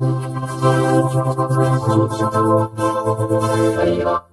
はいよ。